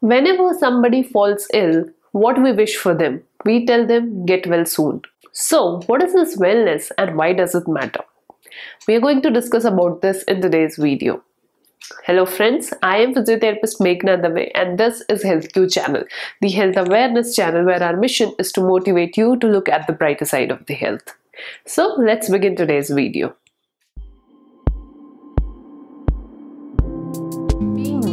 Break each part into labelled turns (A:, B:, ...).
A: Whenever somebody falls ill, what we wish for them? We tell them get well soon. So, what is this wellness and why does it matter? We are going to discuss about this in today's video. Hello friends, I am physiotherapist Meghna Dave and this is HealthQ channel, the health awareness channel where our mission is to motivate you to look at the brighter side of the health. So let's begin today's video.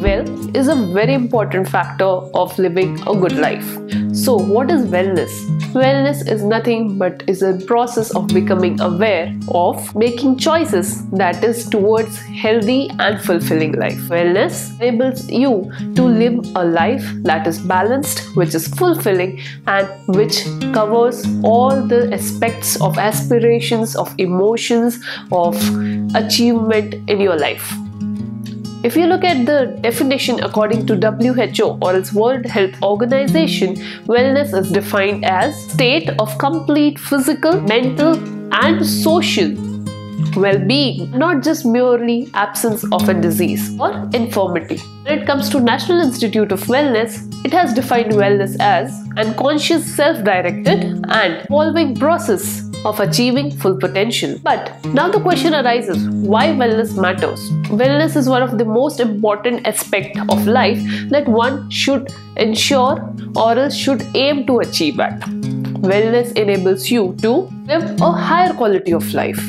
A: Well is a very important factor of living a good life. So, what is wellness? Wellness is nothing but is a process of becoming aware of making choices that is towards healthy and fulfilling life. Wellness enables you to live a life that is balanced, which is fulfilling, and which covers all the aspects of aspirations, of emotions, of achievement in your life. If you look at the definition according to WHO or its World Health Organization, wellness is defined as state of complete physical, mental and social well-being, not just merely absence of a disease or infirmity. When it comes to National Institute of Wellness, it has defined wellness as an unconscious self-directed and evolving process of achieving full potential. But now the question arises why wellness matters? Wellness is one of the most important aspect of life that one should ensure or else should aim to achieve at. Wellness enables you to live a higher quality of life.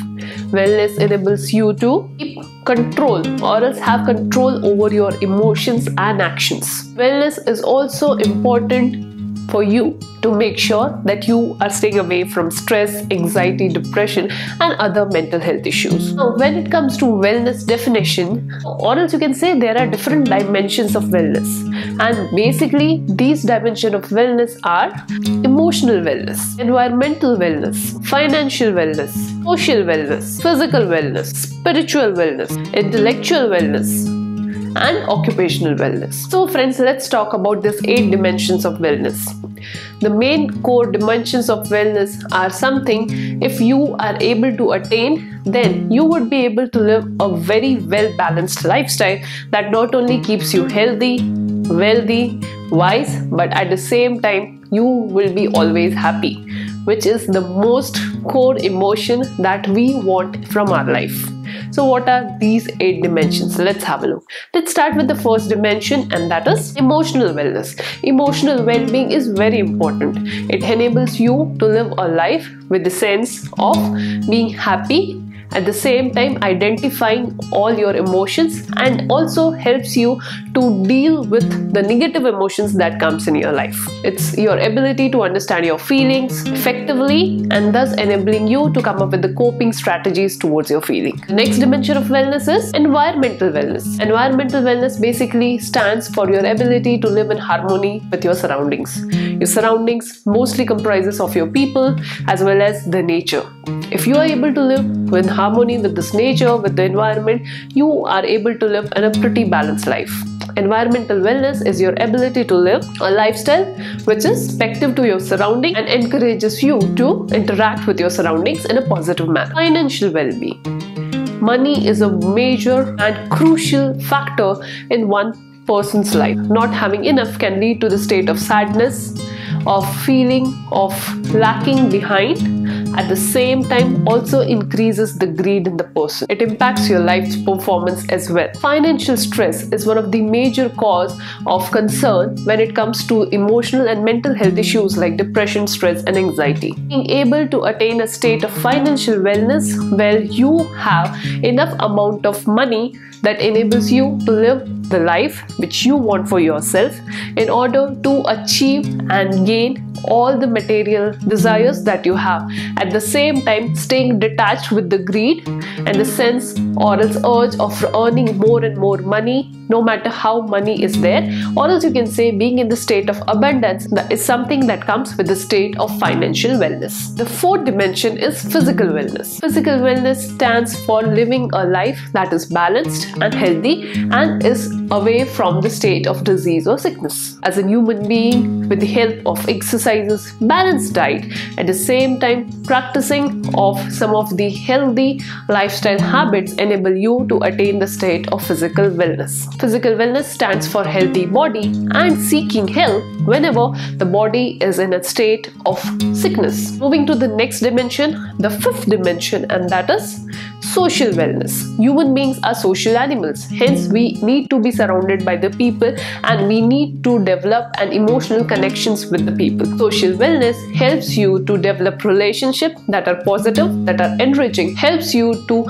A: Wellness enables you to keep control or else have control over your emotions and actions. Wellness is also important for you to make sure that you are staying away from stress, anxiety, depression, and other mental health issues. Now, when it comes to wellness definition, or else you can say there are different dimensions of wellness, and basically, these dimensions of wellness are emotional wellness, environmental wellness, financial wellness, social wellness, physical wellness, spiritual wellness, intellectual wellness and occupational wellness. So friends, let's talk about these eight dimensions of wellness. The main core dimensions of wellness are something if you are able to attain, then you would be able to live a very well balanced lifestyle that not only keeps you healthy, wealthy, wise, but at the same time, you will be always happy, which is the most core emotion that we want from our life. So what are these eight dimensions? Let's have a look. Let's start with the first dimension and that is emotional wellness. Emotional well-being is very important. It enables you to live a life with the sense of being happy at the same time identifying all your emotions and also helps you to deal with the negative emotions that comes in your life. It's your ability to understand your feelings effectively and thus enabling you to come up with the coping strategies towards your feeling. Next dimension of wellness is environmental wellness. Environmental wellness basically stands for your ability to live in harmony with your surroundings your surroundings mostly comprises of your people as well as the nature if you are able to live in harmony with this nature, with the environment, you are able to live in a pretty balanced life. Environmental wellness is your ability to live a lifestyle which is respective to your surrounding and encourages you to interact with your surroundings in a positive manner. Financial well-being. Money is a major and crucial factor in one person's life. Not having enough can lead to the state of sadness, of feeling of lacking behind at the same time also increases the greed in the person. It impacts your life's performance as well. Financial stress is one of the major cause of concern when it comes to emotional and mental health issues like depression, stress and anxiety. Being able to attain a state of financial wellness where you have enough amount of money that enables you to live the life which you want for yourself in order to achieve and gain all the material desires that you have. At the same time staying detached with the greed and the sense or else urge of earning more and more money no matter how money is there. Hmm. Or as you can say being in the state of abundance that is something that comes with the state of financial wellness. The fourth dimension is physical wellness. Physical wellness stands for living a life that is balanced and healthy and is away from the state of disease or sickness. As a human being with the help of exercises balanced diet at the same time practicing of some of the healthy lifestyle habits enable you to attain the state of physical wellness Physical wellness stands for healthy body and seeking help whenever the body is in a state of sickness. Moving to the next dimension, the fifth dimension, and that is social wellness. Human beings are social animals, hence, we need to be surrounded by the people and we need to develop an emotional connections with the people. Social wellness helps you to develop relationships that are positive, that are enriching, helps you to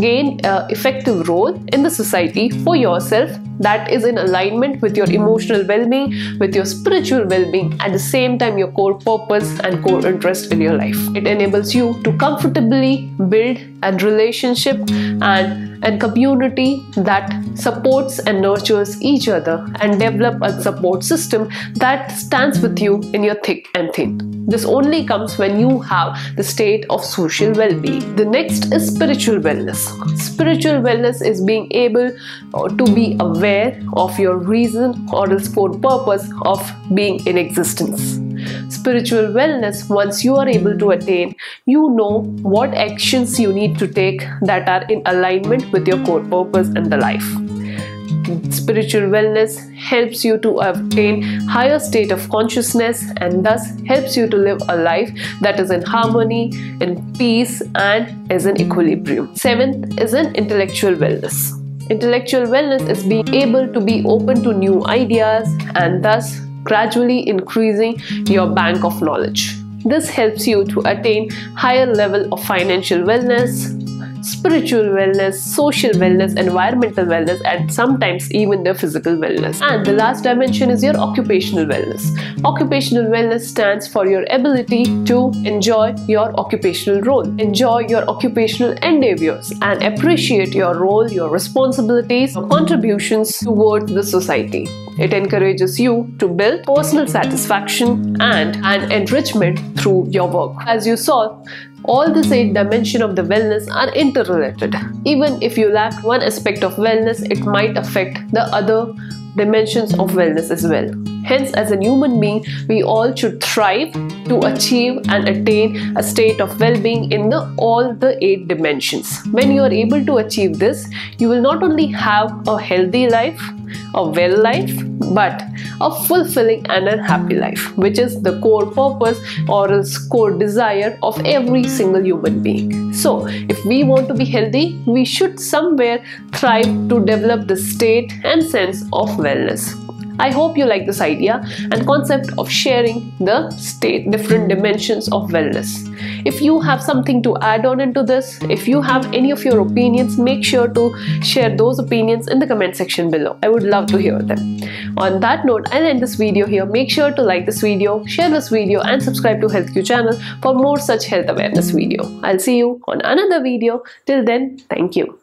A: gain an effective role in the society for yourself that is in alignment with your emotional well-being with your spiritual well-being at the same time your core purpose and core interest in your life. It enables you to comfortably build a relationship and and community that supports and nurtures each other and develop a support system that stands with you in your thick and thin. This only comes when you have the state of social well-being. The next is spiritual wellness. Spiritual wellness is being able uh, to be aware of your reason or its core purpose of being in existence spiritual wellness, once you are able to attain, you know what actions you need to take that are in alignment with your core purpose and the life. Spiritual wellness helps you to obtain higher state of consciousness and thus helps you to live a life that is in harmony, in peace and is in equilibrium. Seventh is an intellectual wellness. Intellectual wellness is being able to be open to new ideas and thus gradually increasing your bank of knowledge. This helps you to attain higher level of financial wellness, spiritual wellness, social wellness, environmental wellness, and sometimes even the physical wellness. And the last dimension is your occupational wellness. Occupational wellness stands for your ability to enjoy your occupational role, enjoy your occupational endeavors, and appreciate your role, your responsibilities, your contributions towards the society. It encourages you to build personal satisfaction and an enrichment through your work. As you saw, all these eight dimensions of the wellness are interrelated. Even if you lack one aspect of wellness, it might affect the other dimensions of wellness as well. Hence, as a human being, we all should thrive to achieve and attain a state of well-being in the all the eight dimensions. When you are able to achieve this, you will not only have a healthy life, a well life, but a fulfilling and a happy life, which is the core purpose or its core desire of every single human being. So, if we want to be healthy, we should somewhere thrive to develop the state and sense of wellness. I hope you like this idea and concept of sharing the state different dimensions of wellness. If you have something to add on into this, if you have any of your opinions, make sure to share those opinions in the comment section below. I would love to hear them. On that note, I'll end this video here. Make sure to like this video, share this video and subscribe to HealthQ channel for more such health awareness video. I'll see you on another video. Till then, thank you.